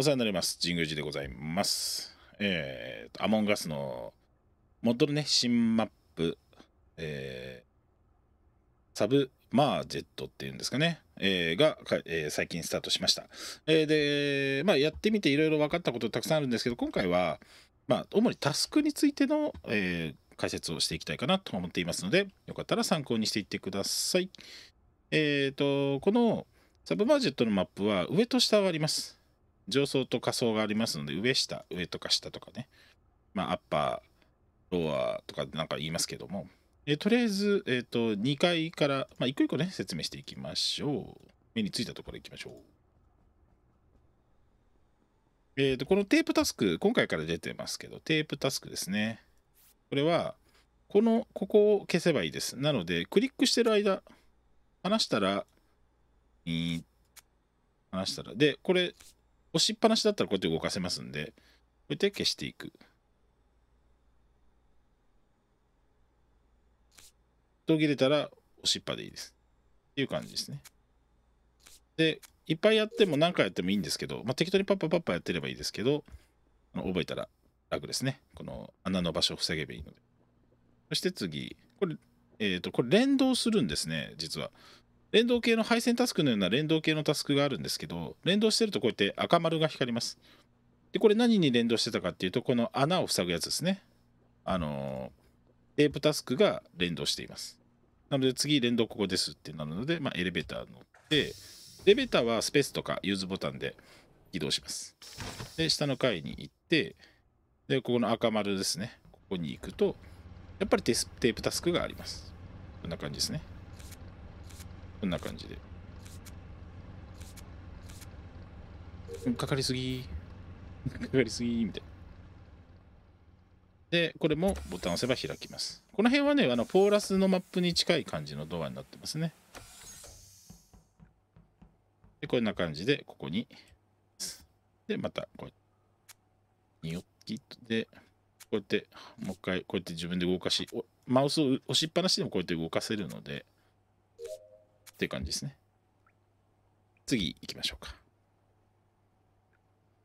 お世話になります。神宮寺でございます。えーと、アモンガスの戻るね、新マップ、えーサブマージェットっていうんですかね、えーが、えー最近スタートしました。えーで、まあ、やってみていろいろ分かったことたくさんあるんですけど、今回は、まあ、主にタスクについての、えー解説をしていきたいかなと思っていますので、よかったら参考にしていってください。えっ、と、このサブマージェットのマップは上と下があります。上層と下層がありますので、上下、上とか下とかね。まあ、アッパー、ロアとかなんか言いますけども、えとりあえず、えっ、と、2階から、まあ、一個一個ね、説明していきましょう。目についたところ行きましょう。えーと、このテープタスク、今回から出てますけど、テープタスクですね。これは、この、ここを消せばいいです。なので、クリックしてる間、離したら、離したら。で、これ、押しっぱなしだったらこうやって動かせますんで、こうやって消していく。途切れたら押しっぱでいいです。っていう感じですね。で、いっぱいやっても何回やってもいいんですけど、まあ、適当にパッパパッパやってればいいですけど、覚えたら楽ですね。この穴の場所を防げばいいので。そして次、これ、えっ、と、これ連動するんですね、実は。連動系の配線タスクのような連動系のタスクがあるんですけど、連動してるとこうやって赤丸が光ります。で、これ何に連動してたかっていうと、この穴を塞ぐやつですね。あのーテープタスクが連動しています。なので次連動ここですってなるので、まあ、エレベーター乗って、エレベーターはスペースとかユーズボタンで起動します。で、下の階に行って、で、ここの赤丸ですね。ここに行くと、やっぱりテープタスクがあります。こんな感じですね。こんな感じで。かかりすぎ。かかりすぎ、みたいな。で、これもボタンを押せば開きます。この辺はね、あの、ポーラスのマップに近い感じのドアになってますね。で、こんな感じで、ここに。で、また、こうやって、によっきっで、こうやって、もう一回、こうやって自分で動かし、マウスを押しっぱなしでもこうやって動かせるので、っていう感じですね。次行きましょうか。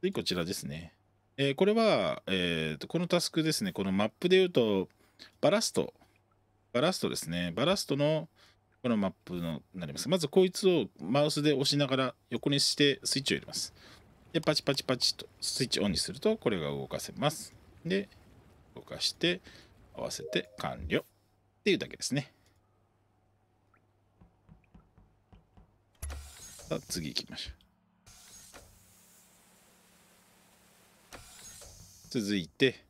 次、こちらですね。えーこれは、えーと、このタスクですね、このマップで言うと、バラスト、バラストですね、バラストのこのマップのなります。まずこいつをマウスで押しながら横にしてスイッチを入れます。で、パチパチパチとスイッチオンにすると、これが動かせます。で、動かして、合わせて完了っていうだけですね。さあ、次行きましょう。続いて、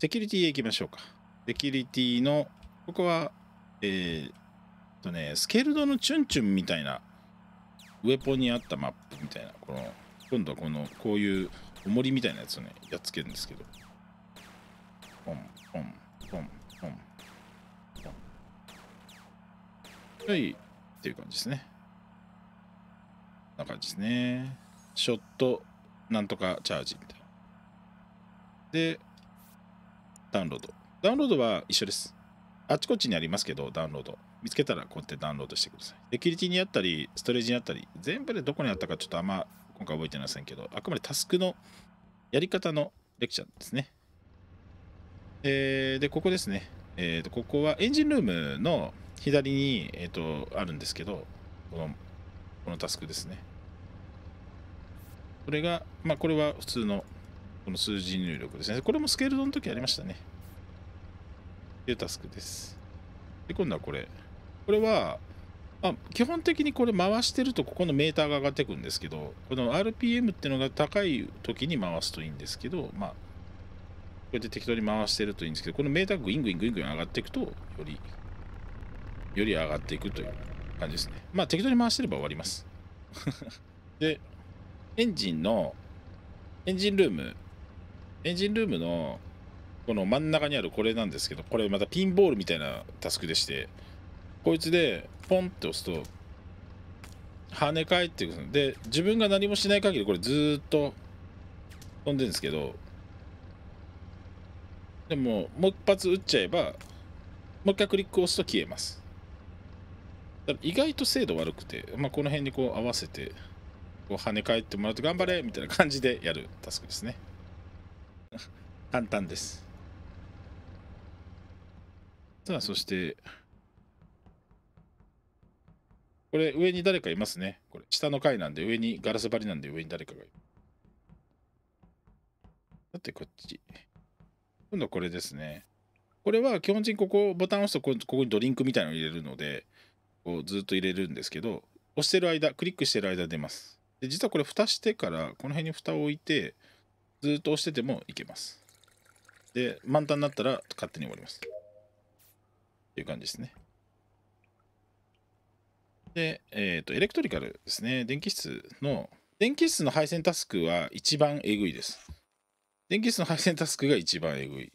セキュリティへ行きましょうか。セキュリティの、ここは、えーっとね、スケルドのチュンチュンみたいな、ウェポンにあったマップみたいな、この、今度はこの、こういう、重りみたいなやつをね、やっつけるんですけど、ポン、ポン、ポン、ポン、ポン。はい、っていう感じですね。な感じですね。ショット、なんとかチャージみたいな。で、ダウンロード。ダウンロードは一緒です。あっちこっちにありますけど、ダウンロード。見つけたらこうやってダウンロードしてください。セキュリティにあったり、ストレージにあったり、全部でどこにあったかちょっとあんま今回覚えてませんけど、あくまでタスクのやり方のレクチャーですね。えーで、ここですね。えーと、ここはエンジンルームの左に、えー、とあるんですけど、このこのタスクですね。これが、まあ、これは普通のこの数字入力ですね。これもスケールドの時ありましたね。っていうタスクです。で、今度はこれ。これは、まあ、基本的にこれ回してるとここのメーターが上がってくんですけど、この RPM っていうのが高い時に回すといいんですけど、まあ、こうやって適当に回してるといいんですけど、このメーターがグイングイングイングイン上がっていくと、より、より上がっていくという感じですね。まあ、適当に回してれば終わります。で、エンジンの、エンジンルーム、エンジンルームのこの真ん中にあるこれなんですけど、これまたピンボールみたいなタスクでして、こいつでポンって押すと、跳ね返っていくんで、自分が何もしない限りこれずっと飛んでるんですけど、でも、もう一発撃っちゃえば、もう一回クリックを押すと消えます。意外と精度悪くて、まあ、この辺にこう合わせて、こう跳ね返ってもらって頑張れみたいな感じでやるタスクですね。簡単です。さあそしてこれ上に誰かいますね。これ下の階なんで上にガラス張りなんで上に誰かがいる。さてこっち。今度これですね。これは基本的にここボタンを押すとここにドリンクみたいなのを入れるのでこうずっと入れるんですけど押してる間クリックしてる間出ます。で実はこれ蓋してからこの辺に蓋を置いてずっと押しててもいけます。で満タンになったら勝手に終わります。っていう感じですね。で、えっ、ー、とエレクトリカルですね。電気室の電気室の配線タスクは一番えぐいです。電気室の配線タスクが一番えぐい。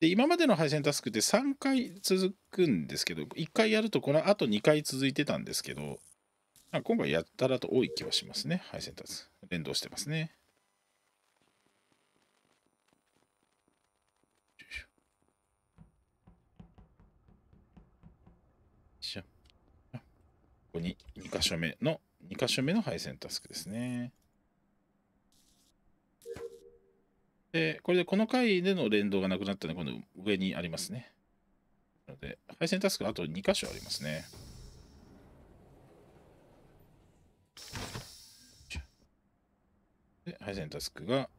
で今までの配線タスクって3回続くんですけど1回やるとこのあと2回続いてたんですけど今回やったらと多い気はしますね。配線タスク連動してますね。ここに2箇所目の2箇所目の配線タスクですね。で、これでこの回での連動がなくなったので、今度上にありますね。なので、配線タスクあと2箇所ありますね。で、配線タスクが、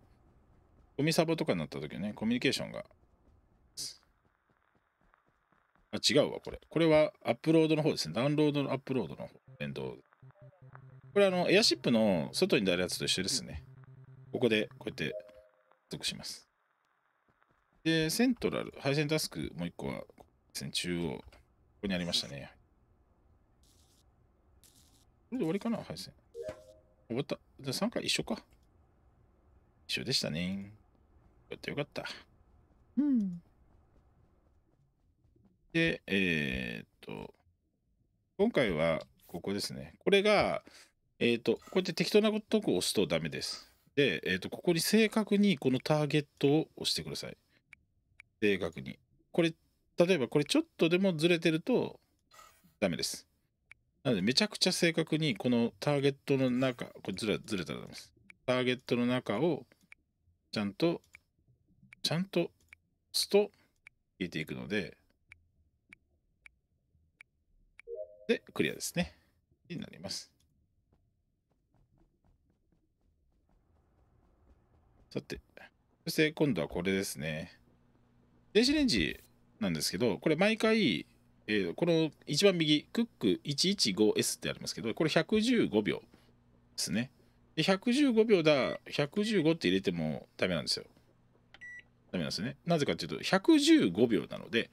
ゴミサボとかになった時ね、コミュニケーションが。あ、違うわ、これ。これはアップロードの方ですね。ダウンロードのアップロードの。連動。これあの、エアシップの外に出るやつと一緒ですね。ここでこうやって得します。で、セントラル、配線タスクもう一個は、中央、ここにありましたね。これで終わりかな、配線。終わった。じゃあ3回一緒か。一緒でしたね。よかったよかった。うん。で、えー、っと、今回はここですね。これが、えー、っと、こうやって適当なとこを押すとダメです。で、えー、とここに正確にこのターゲットを押してください。正確に。これ、例えばこれちょっとでもずれてるとダメです。なので、めちゃくちゃ正確にこのターゲットの中、これずれずれたらダメです。ターゲットの中をちゃんと、ちゃんとすと消えていくので、で、クリアですね。になります。さて、そして今度はこれですね。電子レンジなんですけど、これ毎回、えー、この一番右、クック 115S ってありますけど、これ115秒ですね。で115秒だ、115って入れてもダメなんですよ。ダメなんですね。なぜかというと、115秒なので、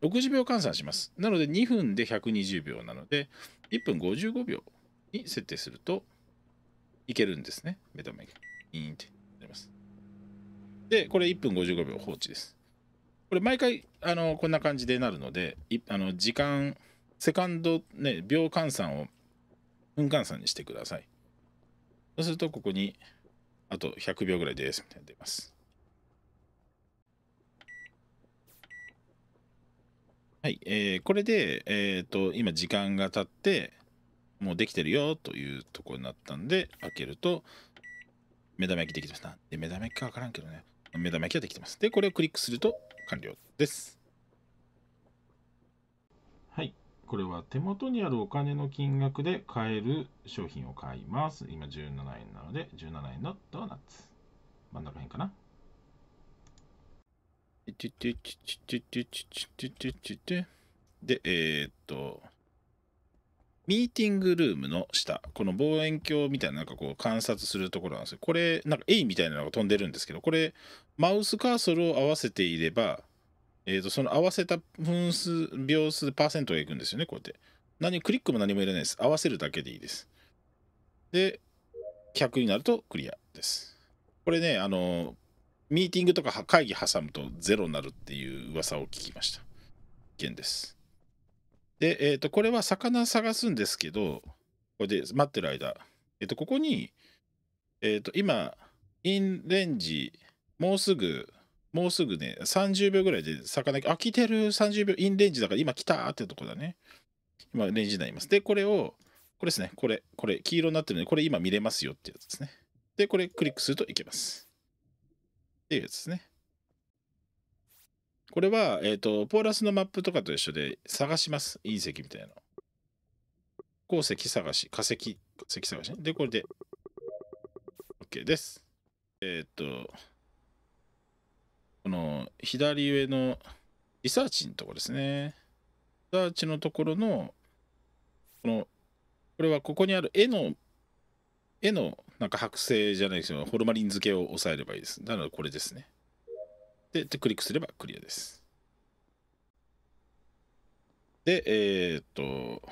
60秒換算します。なので、2分で120秒なので、1分55秒に設定するといけるんですね。目玉が。イーンって。で、これ1分55秒放置です。これ毎回あのこんな感じでなるので、あの時間、セカンド、ね、秒換算を分換算にしてください。そうすると、ここにあと100秒ぐらいですみたいな出ます。はい、えー、これで、えーと、今時間が経ってもうできてるよというところになったんで開けると目玉焼きできてます。で目玉焼きかわからんけどね。目玉焼きができてます。で、これをクリックすると完了です。はい。これは手元にあるお金の金額で買える商品を買います。今17円なので、17円のドーナツ。真ん中辺かな。で、えー、っと、ミーティングルームの下、この望遠鏡みたいななんかこう観察するところなんですよ。これ、なんか A みたいなのが飛んでるんですけど、これ、マウスカーソルを合わせていれば、えー、とその合わせた分数、秒数、パーセントがいくんですよね、こうやって。何、クリックも何も入れないです。合わせるだけでいいです。で、100になるとクリアです。これね、あの、ミーティングとか会議挟むと0になるっていう噂を聞きました。危険です。で、えっ、ー、と、これは魚探すんですけど、これで待ってる間、えっ、ー、と、ここに、えっ、ー、と、今、インレンジ、もうすぐ、もうすぐね、30秒ぐらいで魚、あ、来てる、30秒、インレンジだから今来たーってとこだね。今、レンジになります。で、これを、これですね。これ、これ、黄色になってるので、これ今見れますよってやつですね。で、これクリックするといけます。っていうやつですね。これは、えっ、ー、と、ポーラスのマップとかと一緒で探します。隕石みたいなの。鉱石探し、化石、化石探し、ね。で、これで OK です。えっ、ー、と、この左上のリサーチのところですね。リサーチのところの、この、これはここにある絵の、絵のなんか剥製じゃないですよ。ホルマリン漬けを押さえればいいです。なのでこれですね。で、でクリックすればクリアです。で、えっ、と、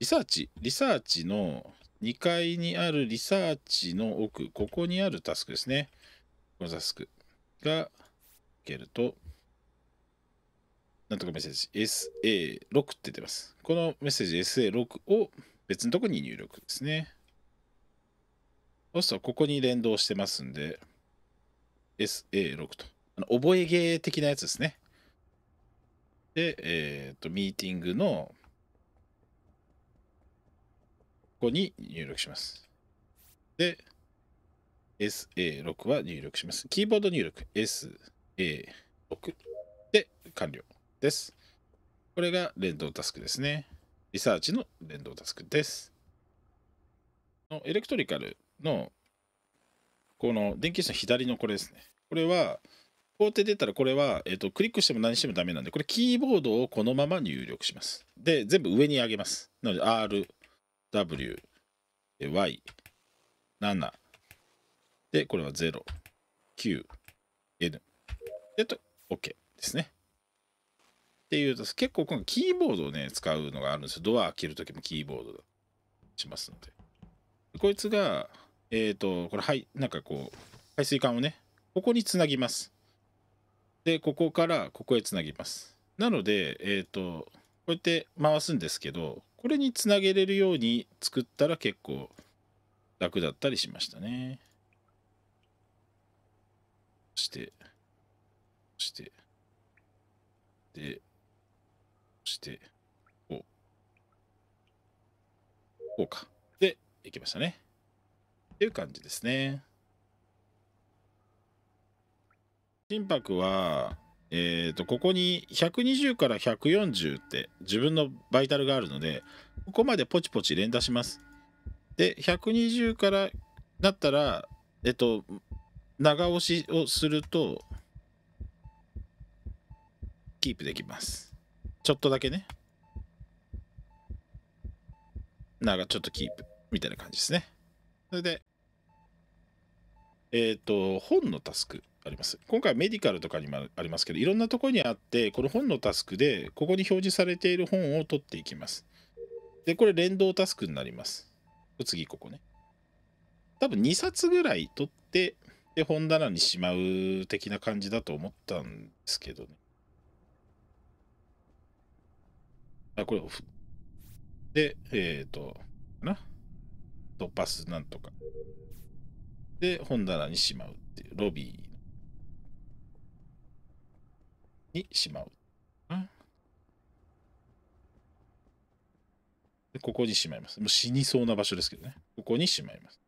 リサーチ、リサーチの2階にあるリサーチの奥、ここにあるタスクですね。このタスクが、けると、なんとかメッセージ SA6 って出ます。このメッセージ SA6 を別のところに入力ですね。そうするとここに連動してますんで、SA6 と。あの覚えゲー的なやつですね。で、えっ、ー、と、ミーティングの、ここに入力します。で、SA6 は入力します。キーボード入力 SA6 で完了です。これが連動タスクですね。リサーチの連動タスクです。のエレクトリカルのこの電気室の左のこれですね。これは、こうやって出たらこれは、えーと、クリックしても何してもダメなんで、これキーボードをこのまま入力します。で、全部上に上げます。なので R、W、Y、7。で、これは0、9、N。で、と、OK ですね。っていうと、結構このキーボードをね、使うのがあるんですよ。ドア開けるときもキーボードしますので。こいつが、えっ、ー、と、これ、はい、なんかこう、排水管をね、ここにつなぎます。で、ここからここへつなぎます。なので、えっ、ー、と、こうやって回すんですけど、これにつなげれるように作ったら結構楽だったりしましたね。そして、そして、で、そして、こう。こうか。で、いきましたね。っていう感じですね。心拍は、えっ、ー、と、ここに120から140って自分のバイタルがあるので、ここまでポチポチ連打します。で、120からだったら、えっと、長押しをすると、キープできます。ちょっとだけね。長、ちょっとキープみたいな感じですね。それで、えっ、ー、と、本のタスクあります。今回メディカルとかにもありますけど、いろんなところにあって、この本のタスクで、ここに表示されている本を取っていきます。で、これ連動タスクになります。次、ここね。多分2冊ぐらい取って、で、本棚にしまう的な感じだと思ったんですけどね。あ、これオフ、で、えっ、ー、と、かな。と、パスなんとか。で、本棚にしまうっていう、ロビーにしまう。でここにしまいます。もう死にそうな場所ですけどね。ここにしまいます。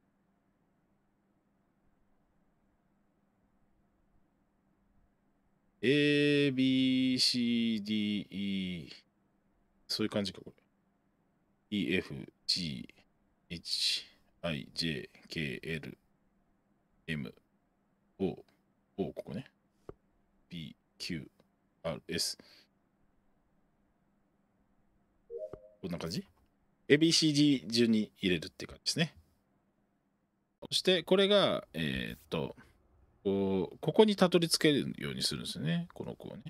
A, B, C, D, E そういう感じか、これ。E, F, G, H, I, J, K, L, M, O, O ここね。B, Q, R, S こんな感じ ?ABCD 順に入れるって感じですね。そしてこれが、えー、っと、ここにたどり着けるようにするんですよね。この子をね。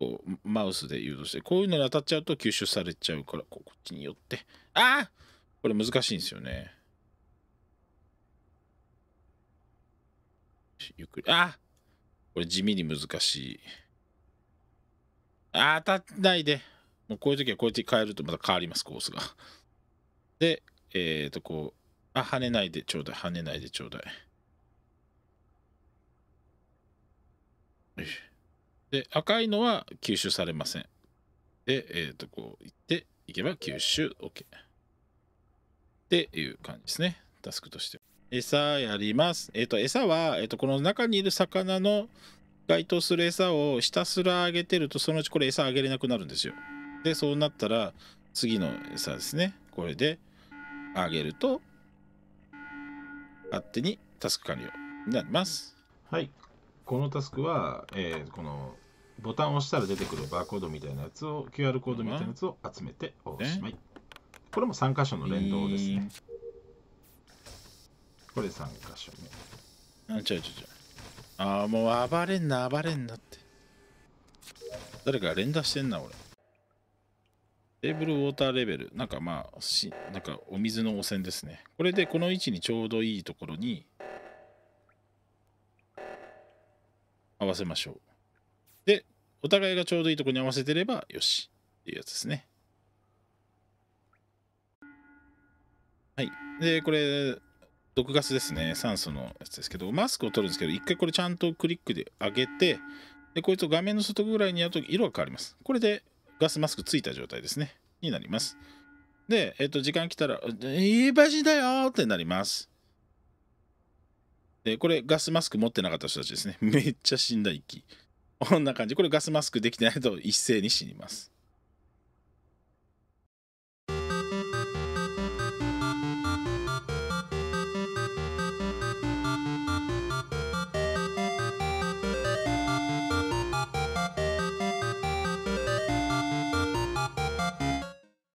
こうマウスで誘導して、こういうのに当たっちゃうと吸収されちゃうから、こっちによって。ああこれ難しいんですよね。ゆっくり。ああこれ地味に難しい。あ当たんないで。もうこういう時はこうやって変えるとまた変わります、コースが。で、えっ、ー、と、こう、あ、跳ねないでちょうだい、跳ねないでちょうだい。で、赤いのは吸収されません。で、えっ、ー、と、こういって、いけば吸収 OK。っていう感じですね。タスクとしては。餌やります。えっ、と、餌は、えっ、と、この中にいる魚の該当する餌をひたすらあげてると、そのうちこれ餌あげれなくなるんですよ。で、そうなったら、次の餌ですね。これであげると、勝手にタスク完了になります。はい。このタスクは、えーこのボタンを押したら出てくるバーコードみたいなやつを、QR コードみたいなやつを集めておしまい。これも3箇所の連動ですね。これ3箇所目。あ、ちょいちょいちょい。ああ、もう暴れんな、暴れんなって。誰か連打してんな、俺。テーブルウォーターレベル。なんかまあ、しなんかお水の汚染ですね。これでこの位置にちょうどいいところに合わせましょう。で、お互いがちょうどいいところに合わせてればよしっていうやつですね。はい。で、これ、毒ガスですね。酸素のやつですけど、マスクを取るんですけど、一回これちゃんとクリックで上げて、で、こいつを画面の外ぐらいにやると色が変わります。これでガスマスクついた状態ですね。になります。で、えっ、と、時間来たら、いいバジだよってなります。で、これガスマスク持ってなかった人たちですね。めっちゃ死んだ息。こんな感じ。これガスマスクできてないと一斉に死にます。